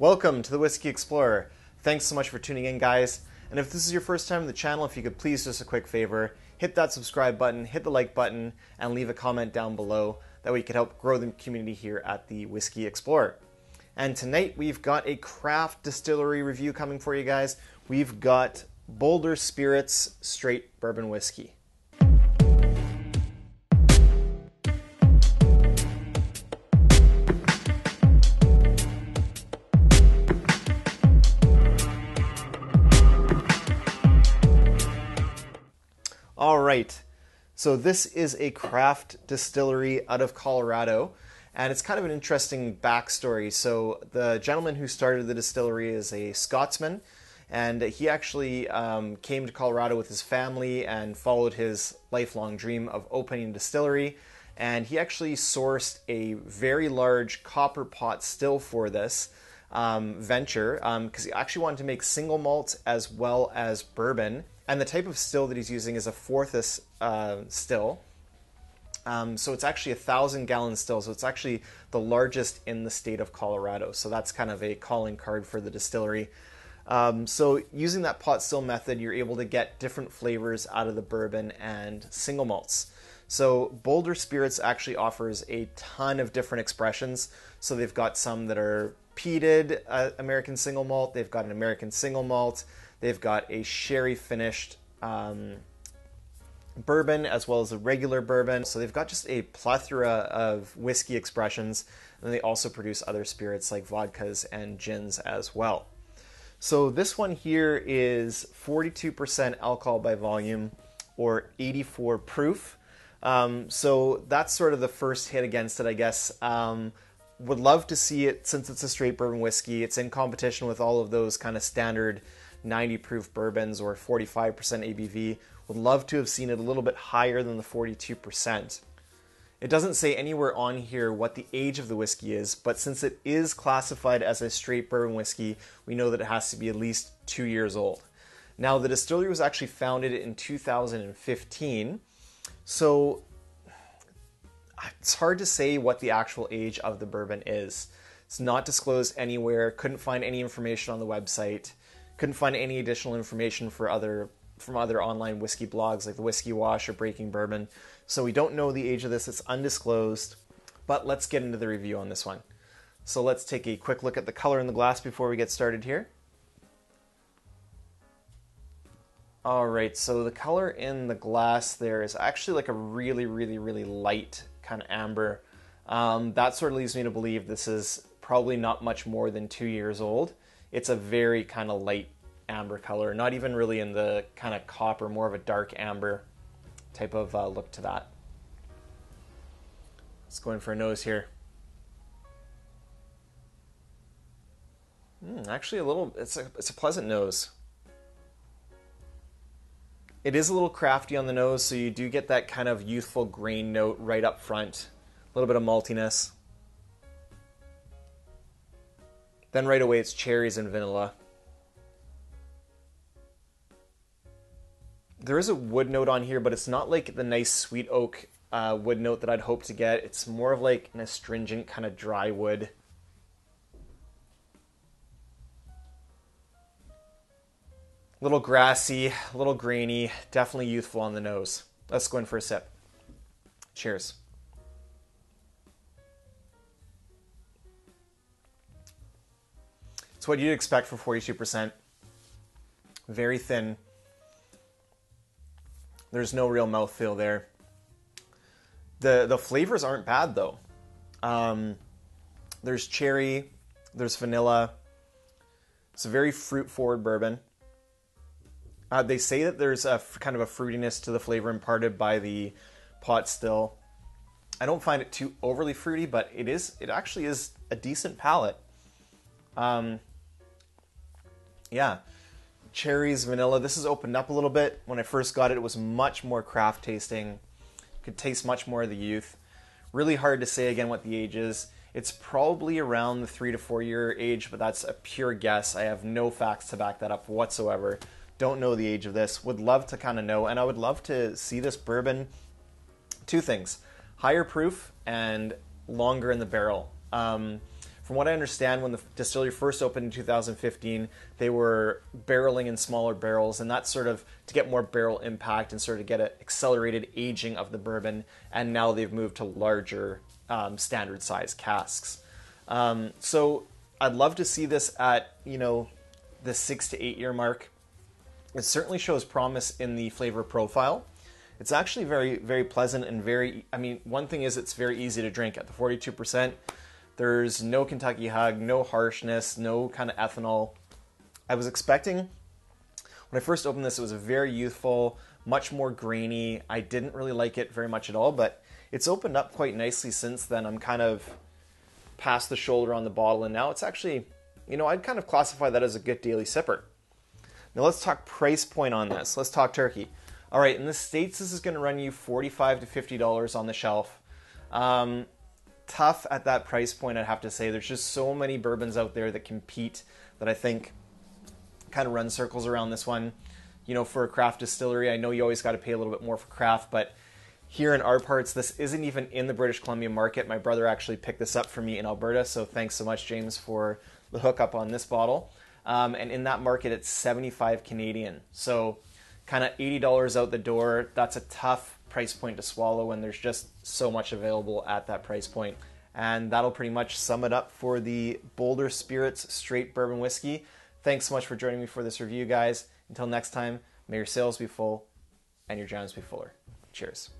Welcome to the Whisky Explorer. Thanks so much for tuning in, guys. And if this is your first time on the channel, if you could please just a quick favor, hit that subscribe button, hit the like button, and leave a comment down below. That way you help grow the community here at the Whisky Explorer. And tonight we've got a craft distillery review coming for you guys. We've got Boulder Spirits Straight Bourbon Whiskey. All right. So this is a craft distillery out of Colorado, and it's kind of an interesting backstory. So the gentleman who started the distillery is a Scotsman, and he actually um, came to Colorado with his family and followed his lifelong dream of opening a distillery. And he actually sourced a very large copper pot still for this um, venture because um, he actually wanted to make single malt as well as bourbon and the type of still that he's using is a Fortis uh, still. Um, so it's actually a thousand gallon still. So it's actually the largest in the state of Colorado. So that's kind of a calling card for the distillery. Um, so using that pot still method, you're able to get different flavors out of the bourbon and single malts. So Boulder Spirits actually offers a ton of different expressions. So they've got some that are peated uh, American single malt. They've got an American single malt. They've got a sherry finished um, bourbon as well as a regular bourbon. So they've got just a plethora of whiskey expressions. And they also produce other spirits like vodkas and gins as well. So this one here is 42% alcohol by volume or 84 proof. Um, so that's sort of the first hit against it, I guess. Um, would love to see it since it's a straight bourbon whiskey. It's in competition with all of those kind of standard 90 proof bourbons or 45% ABV. Would love to have seen it a little bit higher than the 42%. It doesn't say anywhere on here what the age of the whiskey is, but since it is classified as a straight bourbon whiskey, we know that it has to be at least two years old. Now, the distillery was actually founded in 2015, so it's hard to say what the actual age of the bourbon is. It's not disclosed anywhere, couldn't find any information on the website. Couldn't find any additional information for other from other online whiskey blogs like the Whiskey Wash or Breaking Bourbon. So we don't know the age of this, it's undisclosed. But let's get into the review on this one. So let's take a quick look at the color in the glass before we get started here. All right, so the color in the glass there is actually like a really, really, really light kind of amber. Um, that sort of leads me to believe this is probably not much more than two years old it's a very kind of light amber color, not even really in the kind of copper, more of a dark amber type of uh, look to that. Let's go in for a nose here. Mm, actually, a little. It's a it's a pleasant nose. It is a little crafty on the nose, so you do get that kind of youthful grain note right up front. A little bit of maltiness. Then right away it's cherries and vanilla. There is a wood note on here, but it's not like the nice sweet oak uh, wood note that I'd hope to get. It's more of like an astringent kind of dry wood. Little grassy, little grainy, definitely youthful on the nose. Let's go in for a sip. Cheers. It's what you'd expect for 42%. Very thin. There's no real mouthfeel there. The the flavors aren't bad though. Um, there's cherry, there's vanilla. It's a very fruit forward bourbon. Uh, they say that there's a f- kind of a fruitiness to the flavor imparted by the pot still. I don't find it too overly fruity, but it is. It actually is a decent palate. Um, yeah, cherries, vanilla. This has opened up a little bit. When I first got it, it was much more craft tasting. Could taste much more of the youth. Really hard to say again what the age is. It's probably around the three to four year age, but that's a pure guess. I have no facts to back that up whatsoever. Don't know the age of this. Would love to kind of know, and I would love to see this bourbon. Two things higher proof and longer in the barrel. Um, from what I understand, when the distillery first opened in 2015, they were barreling in smaller barrels, and that's sort of to get more barrel impact and sort of get an accelerated aging of the bourbon. And now they've moved to larger um, standard size casks. Um, so I'd love to see this at you know the six to eight year mark. It certainly shows promise in the flavor profile. It's actually very very pleasant and very. I mean, one thing is it's very easy to drink at the 42 percent. There's no Kentucky hug, no harshness, no kind of ethanol. I was expecting when I first opened this, it was a very youthful, much more grainy. I didn't really like it very much at all, but it's opened up quite nicely since then. I'm kind of past the shoulder on the bottle, and now it's actually, you know, I'd kind of classify that as a good daily sipper. Now let's talk price point on this. Let's talk turkey. All right, in the states, this is going to run you forty-five to fifty dollars on the shelf. Um, tough at that price point, I'd have to say. There's just so many bourbons out there that compete that I think kind of run circles around this one. You know, for a craft distillery, I know you always got to pay a little bit more for craft, but here in our parts, this isn't even in the British Columbia market. My brother actually picked this up for me in Alberta, so thanks so much, James, for the hookup on this bottle. Um, and in that market, it's 75 Canadian. So, kind of $80 out the door. That's a tough price point to swallow when there's just so much available at that price point. And that'll pretty much sum it up for the Boulder Spirits Straight Bourbon Whiskey. Thanks so much for joining me for this review, guys. Until next time, may your sails be full and your drams be fuller. Cheers.